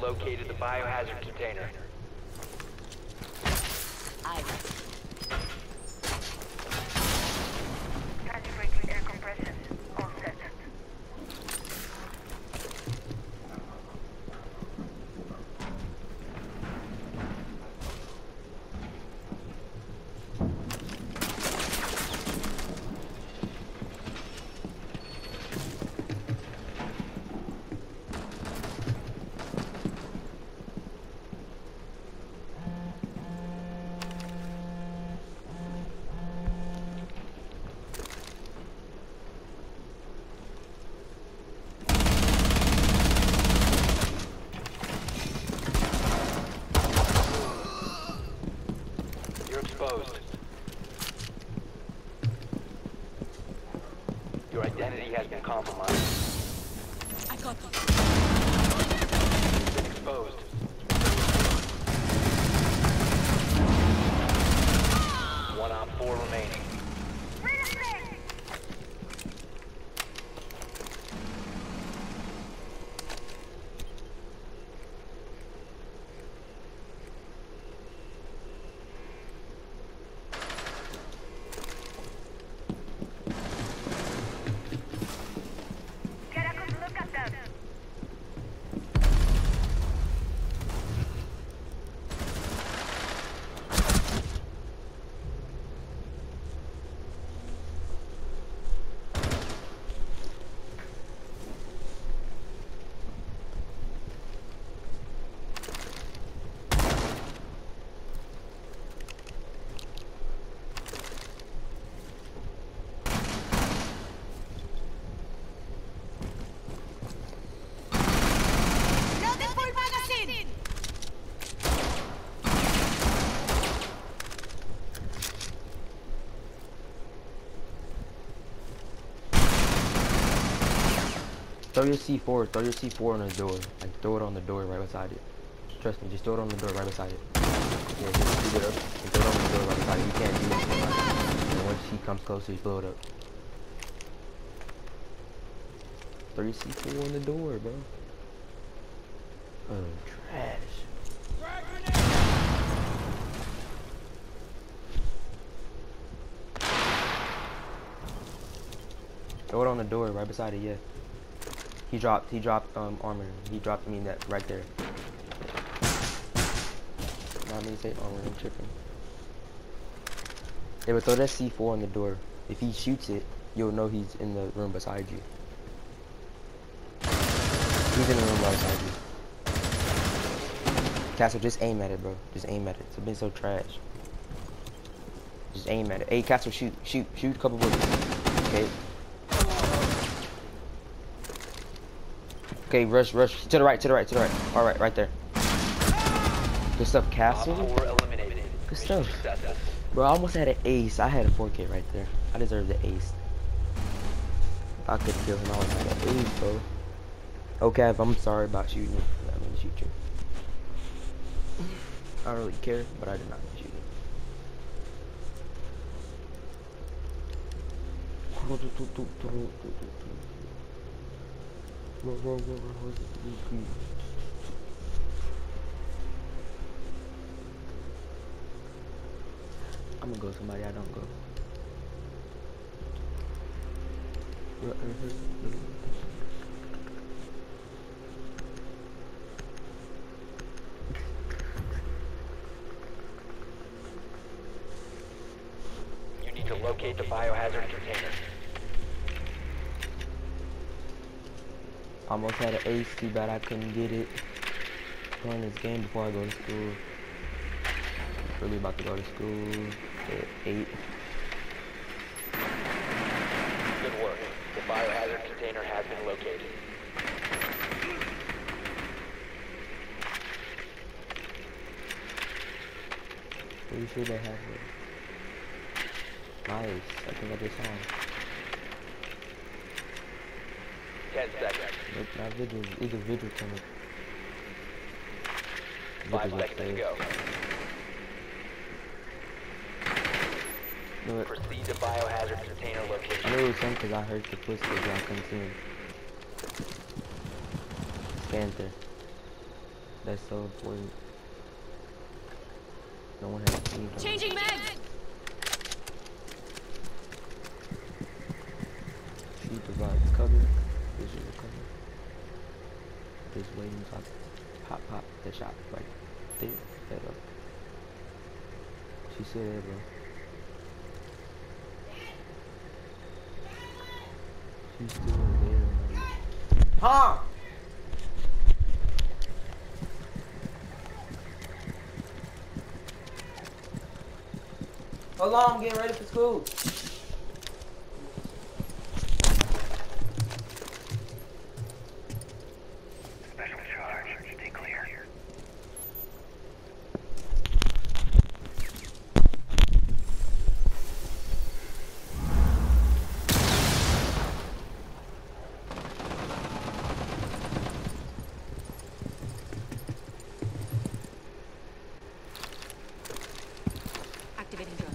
located the biohazard container. Calibrating air compression. Compromised. I got You've been exposed. One on four remaining. Get a good look at them. Loaded full magazine! Throw your C4, throw your C4 on the door. Like, throw it on the door right beside it. Trust me, just throw it on the door right beside it. Yeah, just it up and throw it on the door right beside it. You can't do anything like. And once he comes closer, you blow it up. Throw your C4 on the door, bro. Oh, trash. Throw it on the door right beside it, yeah. He dropped, he dropped um armor. He dropped me that right there. Not me say armor, I'm tripping. They would throw that C4 on the door. If he shoots it, you'll know he's in the room beside you. He's in the room beside you. Castle, just aim at it, bro. Just aim at it. It's been so trash. Just aim at it. Hey, Castle, shoot, shoot, shoot a couple bullets. Okay. Okay, rush, rush. To the right, to the right, to the right. All right, right there. Good stuff, Castle. Good stuff. Bro, I almost had an ace. I had a 4K right there. I deserve the ace. I could kill him, I have had an ace, bro. Okay, if I'm sorry about shooting you. I mean, shoot you. I don't really care, but I did not shoot you. I'm gonna go somebody I don't go. You need to locate the biohazard container. Almost had an ace, too bad I couldn't get it. Playing this game before I go to school. Really about to go to school at 8. Good work. The biohazard container has been located. Pretty sure they have it. Nice. I think I just saw him. Ten seconds. Nope, not vigil. Either vigil coming. Five Vigil's seconds to go. Knew it. Proceed to biohazard container I location. knew it was him because I heard the footsteps but I couldn't see him. Panther. That's so important. No one has seen them. Changing mags! She provides cover, visual cover. Just waiting to pop pop the shot right there. That up. She said that bro. She's still there. Like, huh? Hold on, I'm getting ready for school. Special charge. Stay clear. Activating drone.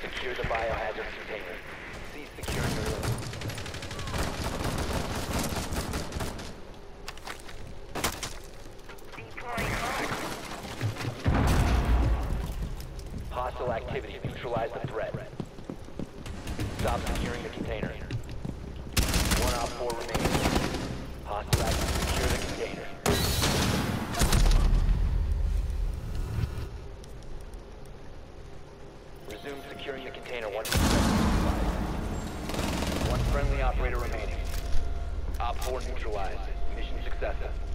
Secure the biohazard container. Cease securing the room. Deploying Hostile activity. Neutralize the threat. Stop securing the container. One op four remaining. Hostile activity. Secure the container. Resume securing the container once. One friendly operator remaining. Op 4 neutralized. Mission successful.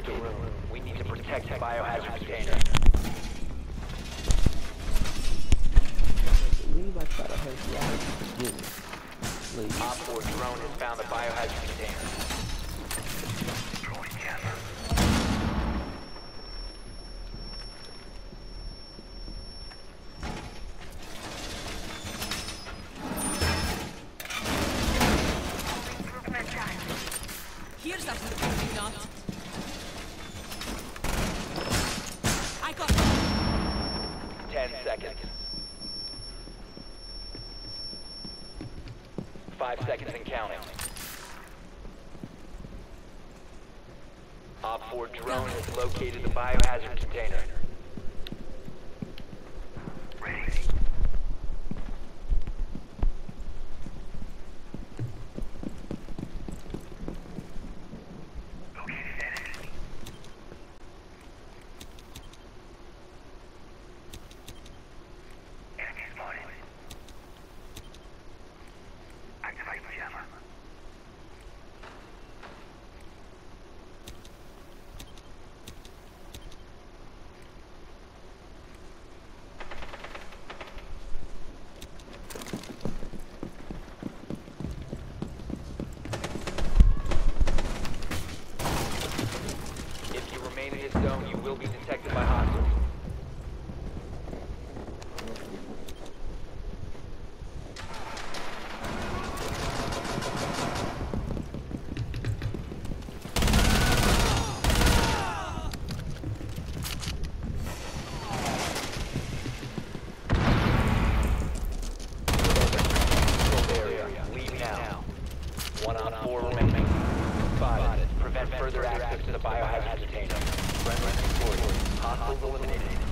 Barricade the room. We need to protect the biohazard container. Leave, I try to help you out. Goodness. Please. Op 4 drone has found the biohazard container. improvement time. Here's a you not. I got 10 seconds. 5 seconds and counting. Op 4 drone has located the biohazard container. Ready. Located enemy. Enemy spotted. Activate jammer. If you remain in this zone, you will be detected by hostiles. Controlled area. Leave now. One on four remaining. Five. Prevent further access to the biohazard container. Friendly deployed. Hostiles eliminated.